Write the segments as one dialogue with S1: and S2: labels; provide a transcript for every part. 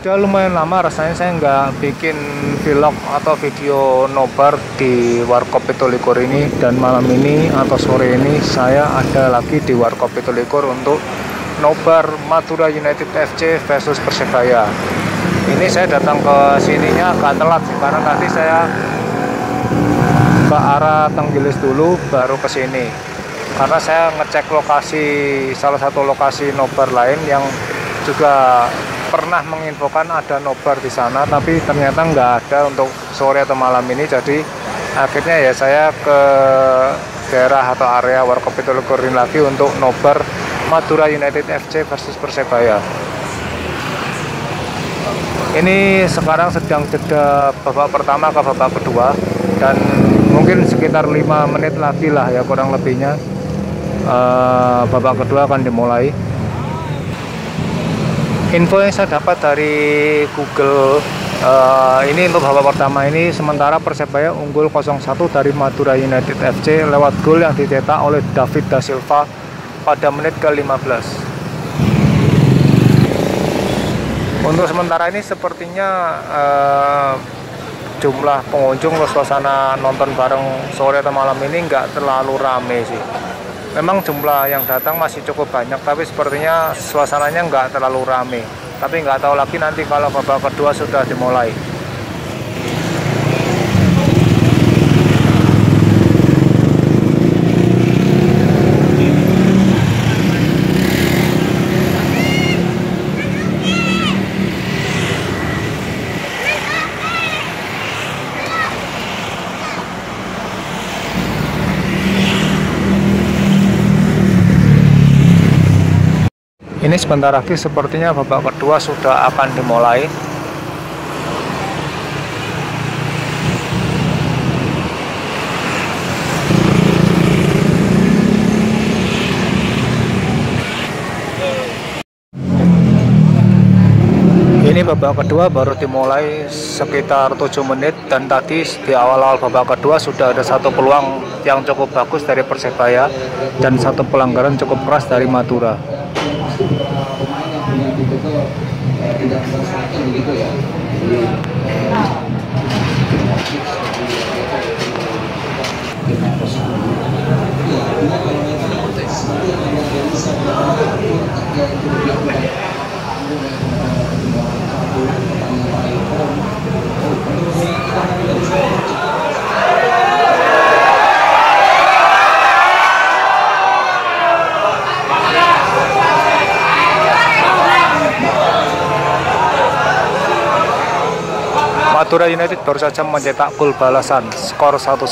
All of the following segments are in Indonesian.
S1: Udah lumayan lama rasanya saya nggak bikin vlog atau video nobar di Warkop Pitulikur ini dan malam ini atau sore ini saya ada lagi di Warkop Pitulikur untuk nobar Madura United FC versus Persebaya. Ini saya datang ke sininya agak telat sih karena tadi saya ke arah Tenggilis dulu baru ke sini. Karena saya ngecek lokasi salah satu lokasi nobar lain yang juga pernah menginfokan ada nobar di sana tapi ternyata nggak ada untuk sore atau malam ini. Jadi akhirnya ya saya ke daerah atau area Warkop Pitulukurin lagi untuk nobar Madura United FC versus Persebaya. Ini sekarang sedang jeda babak pertama ke babak kedua dan mungkin sekitar lima menit lagi lah ya kurang lebihnya. Uh, babak kedua akan dimulai info yang saya dapat dari Google uh, ini untuk babak pertama ini sementara Persebaya unggul 0-1 dari Madura United FC lewat gol yang dicetak oleh David Da Silva pada menit ke-15 untuk sementara ini sepertinya uh, jumlah pengunjung suasana nonton bareng sore atau malam ini nggak terlalu rame sih memang jumlah yang datang masih cukup banyak tapi sepertinya suasananya nggak terlalu rame. Tapi nggak tahu lagi nanti kalau babak kedua sudah dimulai ini sebentar lagi sepertinya babak kedua sudah akan dimulai. Ini babak kedua baru dimulai sekitar 7 menit dan tadi di awal-awal babak kedua sudah ada satu peluang yang cukup bagus dari Persebaya dan satu pelanggaran cukup keras dari Madura pemain yang ditutup eh, tidak bersatu begitu ya. Jadi Madura United baru saja mencetak gol balasan skor 1-1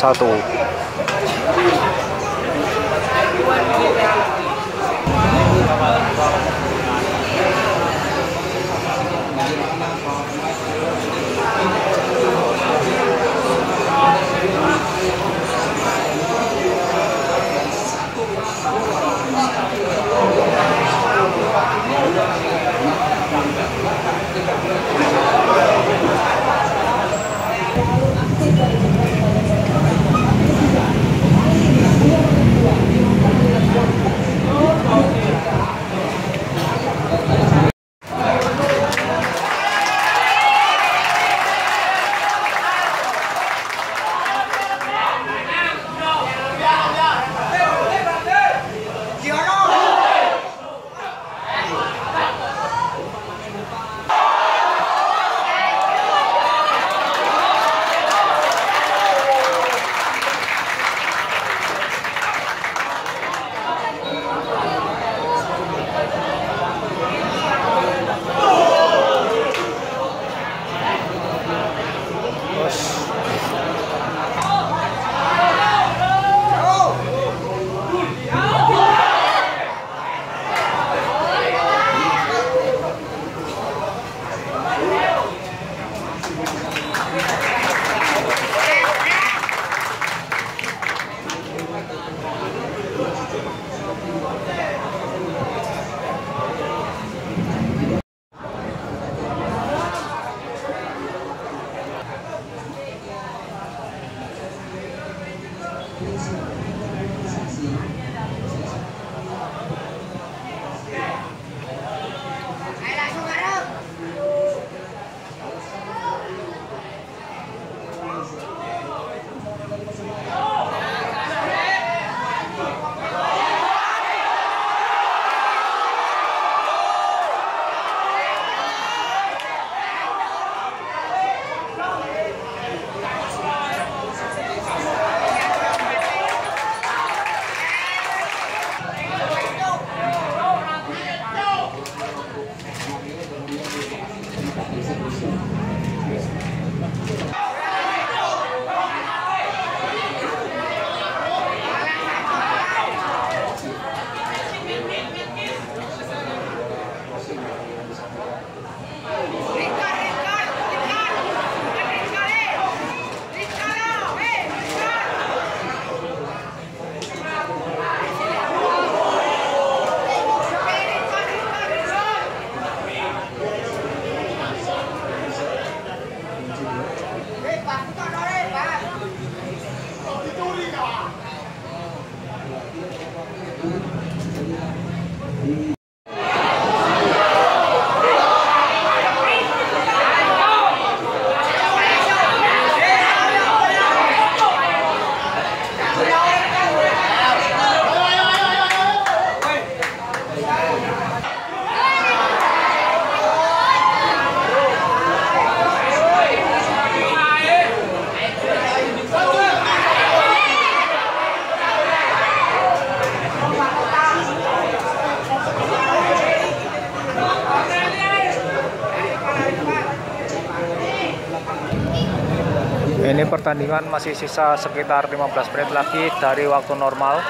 S1: ini pertandingan masih sisa sekitar 15 menit lagi dari waktu normal.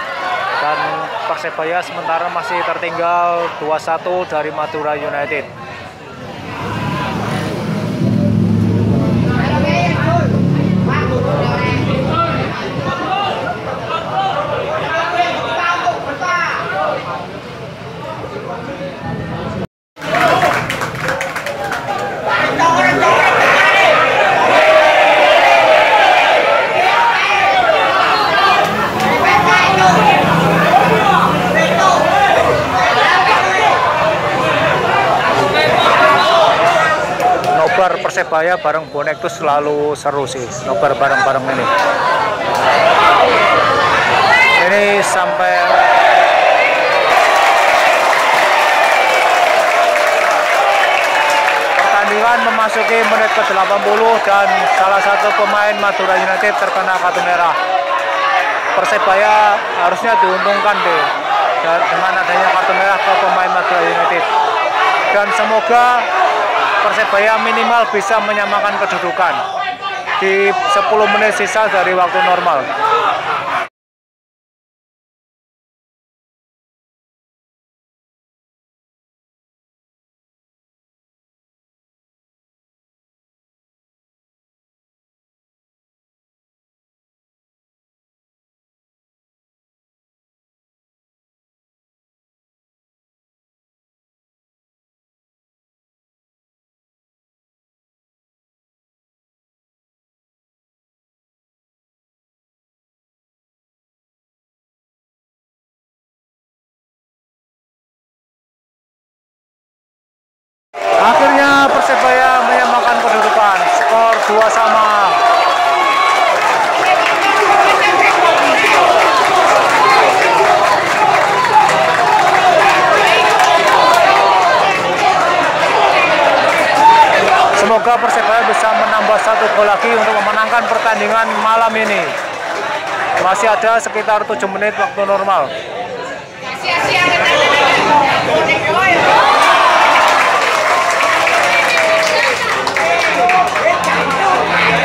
S1: Dan Persebaya sementara masih tertinggal 2-1 dari Madura United Persebaya bareng bonek itu selalu seru sih nobar bareng-bareng ini. Ini sampai pertandingan memasuki menit ke 80 dan salah satu pemain Madura United terkena kartu merah. Persebaya harusnya diuntungkan deh dengan adanya kartu merah ke pemain Madura United. Dan semoga Persebaya minimal bisa menyamakan kedudukan di 10 menit sisa dari waktu normal. Akhirnya Persebaya menyamakan kedudukan, skor 2 sama. Semoga Persebaya bisa menambah satu gol lagi untuk memenangkan pertandingan malam ini. Masih ada sekitar 7 menit waktu normal.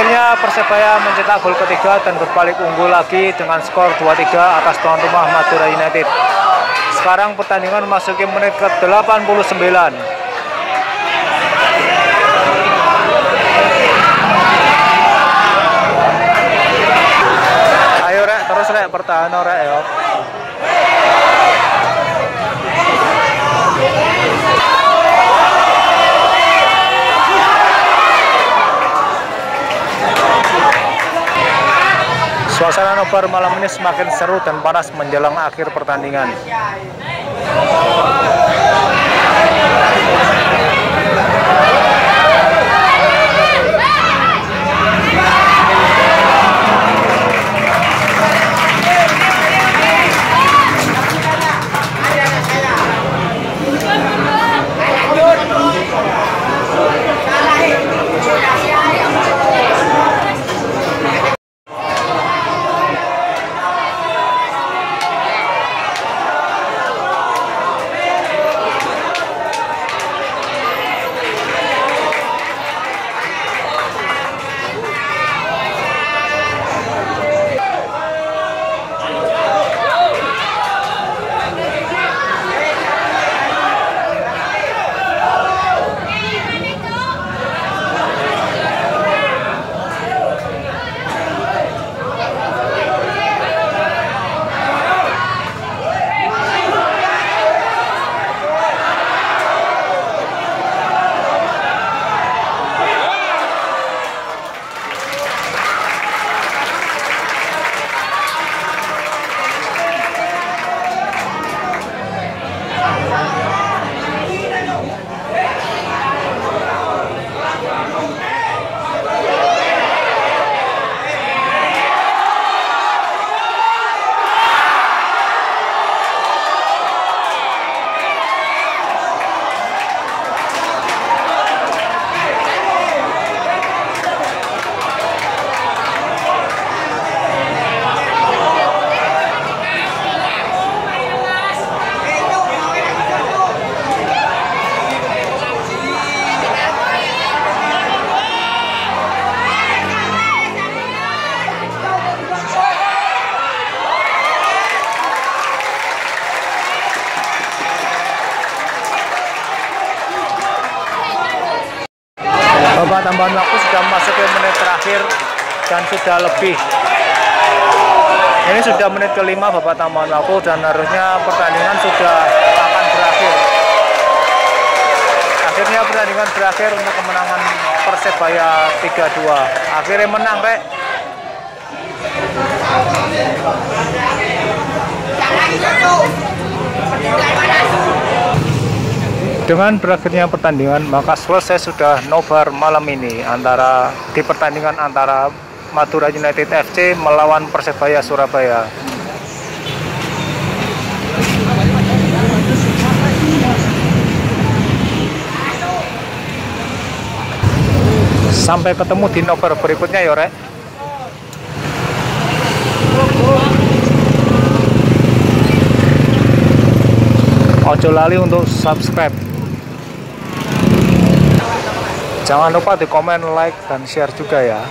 S1: Akhirnya Persebaya mencetak gol ketiga dan berbalik unggul lagi dengan skor 2-3 atas tuan rumah Madura United. Sekarang pertandingan memasuki menit ke-89. Ayo rek, terus rek pertahanan rek nobar malam ini semakin seru dan panas menjelang akhir pertandingan. tambahan waktu sudah masuk ke menit terakhir dan sudah lebih. Ini sudah menit kelima bapak tambahan waktu dan harusnya pertandingan sudah akan berakhir. Akhirnya pertandingan berakhir untuk kemenangan Persebaya 3-2 akhirnya menang rek dengan berakhirnya pertandingan maka selesai sudah nobar malam ini antara di pertandingan antara Madura United FC melawan Persebaya Surabaya. Sampai ketemu di nobar berikutnya ya. Ojo lali untuk subscribe. Jangan lupa di komen, like, dan share juga ya.